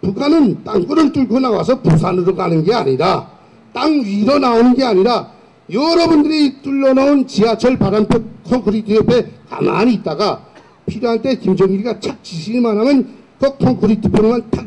북한은 땅굴을 뚫고 나와서 부산으로 가는 게 아니라 땅 위로 나오는 게 아니라 여러분들이 뚫어놓은 지하철 바람표 콘크리트 옆에 가만히 있다가 필요할 때 김정일이가 착 지시만 하면 그 콘크리트 표만 탁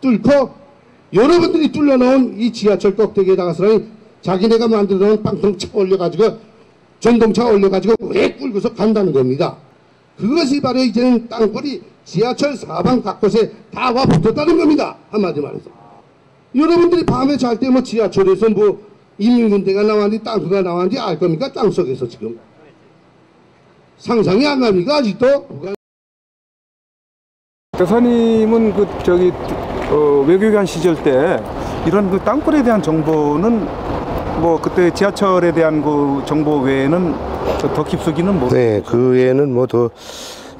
뚫고 여러분들이 뚫어놓은 이 지하철 꼭대기에다가서는 자기네가 만들어놓은 빵통 차 올려가지고 전동차 올려가지고 왜 끌고서 간다는 겁니다. 그것이 바로 이제는 땅굴이 지하철 사방 각곳에 다 와 붙었다는 겁니다. 한마디 말해서. 여러분들이 밤에 잘 때 뭐 지하철에서 뭐 인민군대가 나왔는지 땅굴가 나왔는지 알 겁니까? 땅속에서 지금. 상상이 안 갑니까? 아직도? 대사님은 그 저기 어, 외교관 시절 때 이런 그 땅굴에 대한 정보는 뭐 그때 지하철에 대한 그 정보 외에는 더 깊숙이는 모르. 네, 그 외에는 뭐 더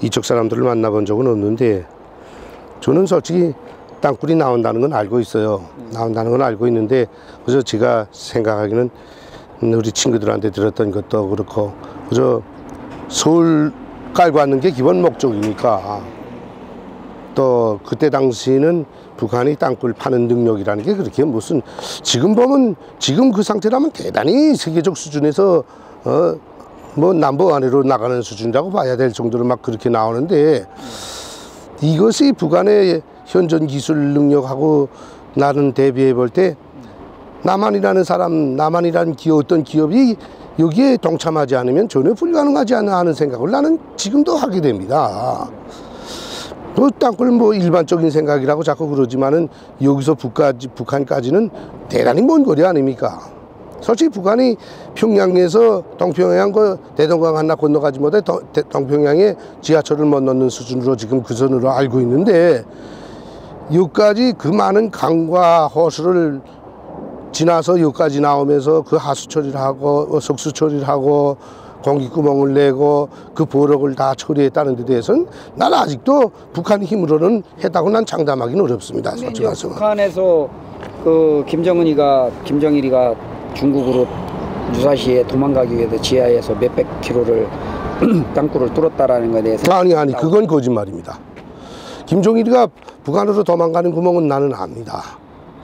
이쪽 사람들을 만나본 적은 없는데 저는 솔직히 땅굴이 나온다는 건 알고 있어요. 나온다는 건 알고 있는데 그래서 제가 생각하기는 우리 친구들한테 들었던 것도 그렇고 그저 서울 깔고 왔는 게 기본 목적이니까 또 그때 당시는 북한이 땅굴 파는 능력이라는 게 그렇게 무슨 지금 보면 지금 그 상태라면 대단히 세계적 수준에서 어 뭐 남북 안으로 나가는 수준이라고 봐야 될 정도로 막 그렇게 나오는데 이것이 북한의 현존 기술 능력하고 나는 대비해 볼 때 남한이라는 사람, 남한이라는 기업, 어떤 기업이 여기에 동참하지 않으면 전혀 불가능하지 않나 하는 생각을 나는 지금도 하게 됩니다. 그 땅굴 뭐 일반적인 생각이라고 자꾸 그러지만은 여기서 북까지, 북한까지는 대단히 먼 거리 아닙니까? 솔직히 북한이 평양에서 동평양 그 대동강 하나 건너가지 못해 동- 대- 동평양에 지하철을 못 넣는 수준으로 지금 그 선으로 알고 있는데 여기까지 그 많은 강과 호수를 지나서 여기까지 나오면서 그 하수 처리를 하고 어, 석수 처리를 하고 공기구멍을 내고 그 보력을 다 처리했다는 데 대해서는 난 아직도 북한 힘으로는 했다고 난 장담하기는 어렵습니다. 솔직히 말씀. 북한에서 그 김정은이가 김정일이가 중국으로 유사시에 도망가기 위해서 지하에서 몇백 킬로를 땅굴을 뚫었다라는 것에 대해서 아니 아니 그건 거짓말입니다. 김종일이가 북한으로 도망가는 구멍은 나는 압니다.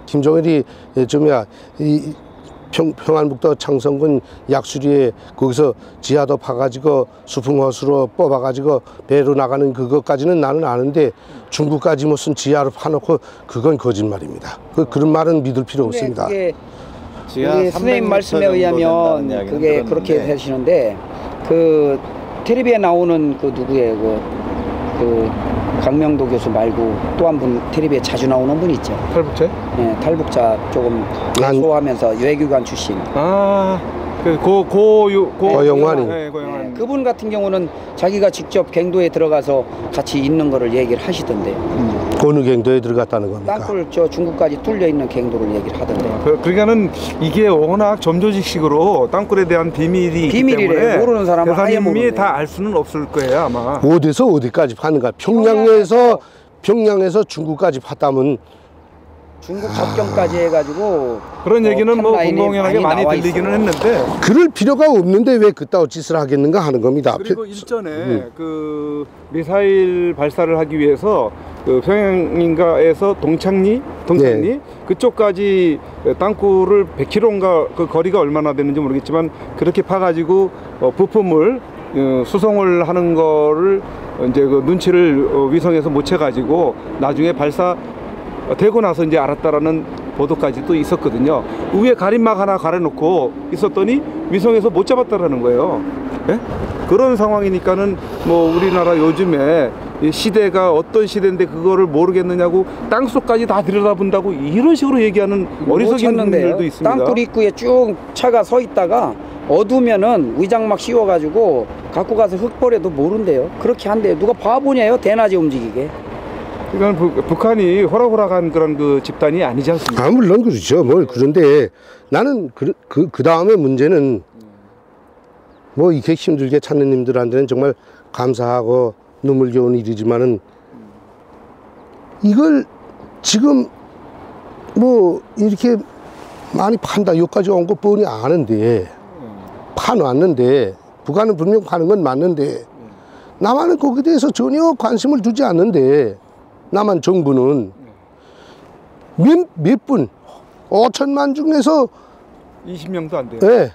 김종일이 예, 좀야 이 평, 평안북도 창성군 약수리에 거기서 지하도 파가지고 수풍호수로 뽑아가지고 배로 나가는 그것까지는 나는 아는데 중국까지 무슨 지하로 파놓고 그건 거짓말입니다. 그 그런 말은 믿을 필요 없습니다. 그게 300m 선생님 말씀에 의하면 그게 그렇게 들었는데. 되시는데 그 텔레비에 나오는 그 누구예요 그, 그 강명도 교수 말고 또 한분 텔레비에 자주 나오는 분 있죠. 탈북체? 예, 탈북자 조금 난- 소하면서 외교관 출신. 아, 그 고, 고유, 고, 고영환이. 네, 예, 고영환. 그분 같은 경우는 자기가 직접 갱도에 들어가서 같이 있는 거를 얘기를 하시던데 어느 갱도에 들어갔다는 겁니까? 땅굴 저 중국까지 뚫려 있는 갱도를 얘기를 하던데 그, 그러니까는 이게 워낙 점조직식으로 땅굴에 대한 비밀이 비밀이래. 때문에 모르는 사람은 아예 대사님이 모르네. 다알 수는 없을 거예요 아마. 어디서 어디까지 파는가? 평양에서 평양에서 중국까지 팠다면 중국 접경까지 해가지고 그런 어, 얘기는 뭐 공공연하게 많이, 나와 들리기는 있어요. 했는데 그럴 필요가 없는데 왜 그따위 짓을 하겠는가 하는 겁니다. 그리고 일전에 그 미사일 발사를 하기 위해서 그 평양인가에서 동창리 동창리 네. 그쪽까지 땅굴을 100km인가 그 거리가 얼마나 되는지 모르겠지만 그렇게 파가지고 어, 부품을 어, 수송을 하는 거를 이제 그 눈치를 어, 위성에서 못 채가지고 나중에 발사 되고 나서 이제 알았다라는 보도까지 또 있었거든요. 위에 가림막 하나 가려놓고 있었더니 위성에서 못 잡았다라는 거예요. 예? 그런 상황이니까는 뭐 우리나라 요즘에 이 시대가 어떤 시대인데 그거를 모르겠느냐고 땅속까지 다 들여다본다고 이런 식으로 얘기하는 어리석인 분들도 있습니다. 땅굴 입구에 쭉 차가 서 있다가 어두면은 위장막 씌워가지고 갖고 가서 흙버려도 모른대요. 그렇게 한대요. 누가 바보냐요? 대낮에 움직이게. 이건 북- 북한이 호락호락한 그런 그 집단이 아니지 않습니까? 아 물론 그렇죠. 뭘 그런데 나는 그 그 그 다음에 문제는 뭐 이렇게 힘들게 찾는 님들한테는 정말 감사하고 눈물겨운 일이지만은 이걸 지금 뭐 이렇게 많이 판다 여기까지 온 거 뻔히 아는데 파놨는데 북한은 분명 파는 건 맞는데 남한은 거기에 대해서 전혀 관심을 두지 않는데 남한 정부는 몇, 몇 분, 5천만 중에서 20명도 안 돼요. 예,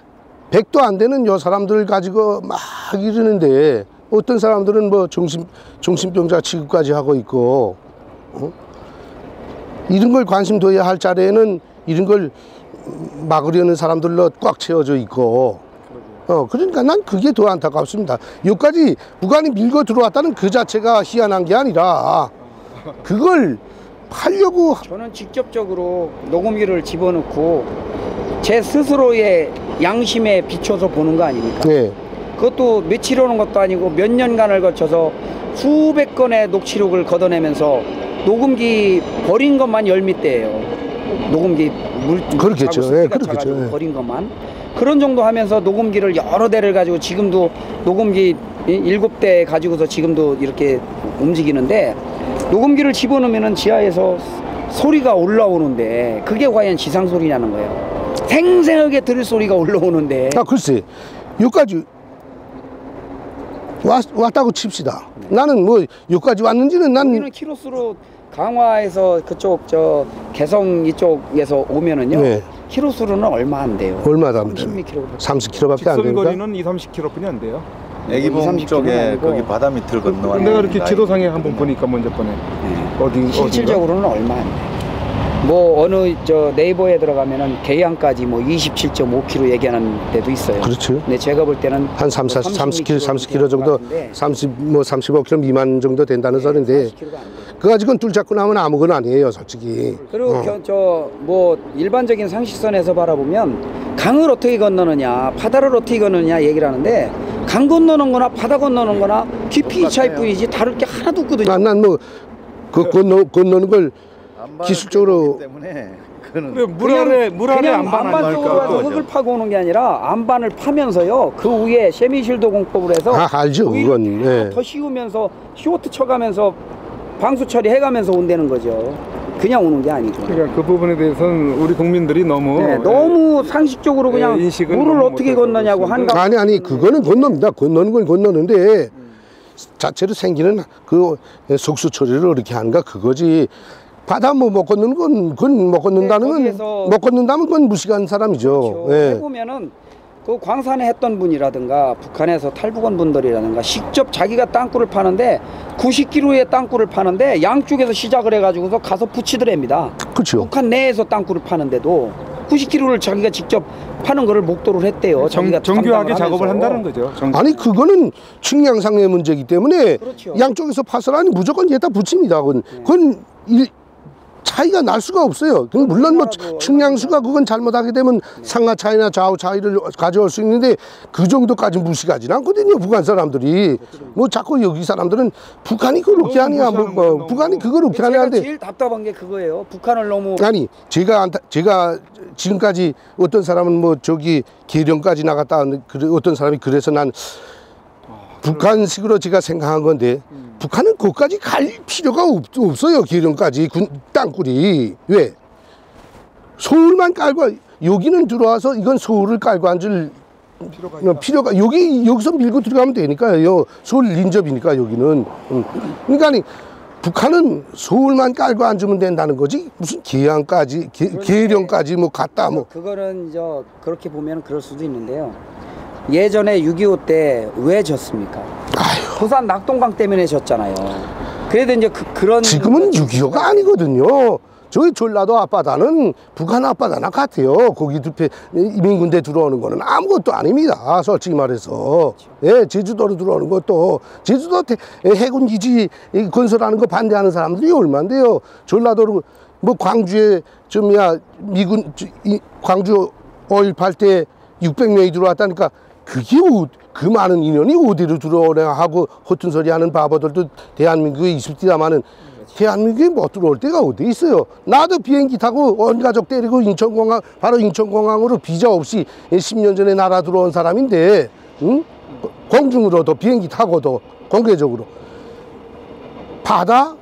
100도 안 되는 요 사람들 가지고 막 이러는데 어떤 사람들은 뭐 정신, 정신병자 취급까지 하고 있고 어? 이런 걸 관심 둬야 할 자리에는 이런 걸 막으려는 사람들로 꽉 채워져 있고 어, 그러니까 난 그게 더 안타깝습니다. 여기까지 북한이 밀고 들어왔다는 그 자체가 희한한 게 아니라 그걸 팔려고 저는 직접적으로 녹음기를 집어넣고 제 스스로의 양심에 비춰서 보는 거 아닙니까? 네. 그것도 며칠 오는 것도 아니고 몇 년간을 거쳐서 수백 건의 녹취록을 걷어내면서 녹음기 버린 것만 열밑대예요. 녹음기 물 그렇겠죠. 예, 그렇겠죠. 예. 버린 것만 그런 정도 하면서 녹음기를 여러 대를 가지고 지금도 녹음기 이- 일곱 대 가지고서 지금도 이렇게 움직이는데 녹음기를 집어넣으면은 지하에서 소리가 올라오는데 그게 과연 지상 소리냐는 거예요. 생생하게 들을 소리가 올라오는데 아 글쎄 여기까지 왔, 왔다고 칩시다 나는 뭐 여기까지 왔는지는 난 여기는 키로수로 강화에서 그쪽 저 개성 이쪽에서 오면은요 네. 키로수로는 얼마 안 돼요. 얼마다 합니다 30km. 30km밖에 안 직선 되니까 거리는 2, 30km뿐이 안 돼요. 뭐 애기봉 20, 30km 는 쪽에. 거기 바다 밑을 건너왔는데 내가 이렇게 지도상에 한번 보니까 먼저 번에 어디 실질적으로는 얼마 안 돼. 뭐 어느 저 네이버에 들어가면은 계양까지 뭐 27.5km 얘기하는 데도 있어요. 그렇죠 근데 제가 볼 때는 한 3, 4, 30km, 30km 정도 같은데 30, 뭐 35km 미만 정도 된다는 소리인데 40km가 안 돼요. 그거 가지고는 뚫잡고 나면 아무거나 아니에요 솔직히 그리고 어. 저뭐 일반적인 상식선에서 바라보면 강을 어떻게 건너느냐 바다를 어떻게 건너느냐 얘기를 하는데 강 건너는 거나 바다 건너는 거나 깊이 차이 뿐이지 다를 게 하나도 없거든요 난뭐 그 건너, 건너는 걸 기술적으로- 그래, 물 아래 물 아래 그냥 안반 안반 쪽으로 아닐까? 가서 흙을 파고 오는 게 아니라 안반을 파면서요. 그 위에 세미실도 공법을 해서 아 알죠 그건. 예. 더 씌우면서 쇼트 쳐가면서 방수 처리해가면서 온다는 거죠. 그냥 오는 게 아니고. 그러니까 그 부분에 대해서는 우리 국민들이 너무 네, 예, 너무 상식적으로 그냥 예, 물을 어떻게 건너냐고. 한강 아니 아니 그거는 건넙니다. 건너는 건 건너는데 자체로 생기는 그 속수 처리를 어떻게 하는가 그거지 바다 뭐못 건너는 건 그건 못 건넌다는 네, 건못 건넌다면 그건 무식한 사람이죠 그렇죠. 예. 해보면은 그 광산에 했던 분이라든가 북한에서 탈북원 분들이라든가 직접 자기가 땅굴을 파는데 90km의 땅굴을 파는데 양쪽에서 시작을 해가지고서 가서 붙이더랍니다. 그렇죠 북한 내에서 땅굴을 파는데도 90km를 자기가 직접 파는 거를 목도를 했대요. 정, 자기가 정교하게 작업을. 한다는 거죠. 정, 아니 그거는 측량상의 문제이기 때문에 그렇죠. 양쪽에서 파설하니 무조건 얘다 붙입니다 그건 네. 그건 일, 차이가 날 수가 없어요. 그 물론 뭐 측량수가 그건 잘못하게 되면 상하 차이나 좌우 차이를 가져올 수 있는데 그 정도까지 무식하지는 않거든요. 북한 사람들이 뭐 자꾸 여기 사람들은 북한이 그렇게 너무 하냐, 뭐, 뭐. 북한이 그걸 그렇게 제가 하냐는데 제일 답답한 게 그거예요. 북한을 너무 아니 제가 안타, 제가 지금까지 어떤 사람은 뭐 저기 계령까지 나갔다 하는데 어떤 사람이 그래서 난 북한식으로 제가 생각한 건데 북한은 거기까지 갈 필요가 없, 없어요 계령까지 군 땅굴이 왜 서울만 깔고 여기는 들어와서 이건 서울을 깔고 앉을 필요가 어, 있다. 필요가 여기 여기서 밀고 들어가면 되니까요. 서울 인접이니까 여기는. 음. 그러니까 아니 북한은 서울만 깔고 앉으면 된다는 거지 무슨 계양까지 계, 계령까지 뭐 갔다 뭐 그거는 저 그렇게 보면 그럴 수도 있는데요. 예전에 6.25 때 왜 졌습니까? 아유 부산 낙동강 때문에 졌잖아요. 그래도 이제 그, 그런 지금은 6.25가 아니거든요. 저희 전라도 앞바다는 북한 앞바다나 같아요. 거기 두패 이민군대 들어오는 거는 아무것도 아닙니다. 솔직히 말해서. 예, 제주도로 들어오는 것도 제주도 대- 해군 기지 건설하는 거 반대하는 사람들이 얼만데요. 전라도로 뭐 광주에 좀야 미군 광주 5.18 때 600명이 들어왔다니까 그게 어- 그 많은 인원이 어디로 들어오냐 하고 허튼 소리 하는 바보들도 대한민국에 있을디다마는 대한민국에 못 들어올 데가 어디 있어요. 나도 비행기 타고 온 가족 데리고 인천공항, 바로 인천공항으로 비자 없이 10년 전에 나라 들어온 사람인데, 응? 공중으로도 비행기 타고도 공개적으로. 바다?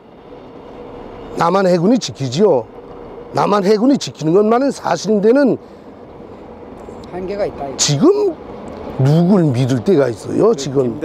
남한 해군이 지키지요. 남한 해군이 지키는 것만은 사실인데는 한계가 있다. 지금 누굴 믿을 때가 있어요, 지금.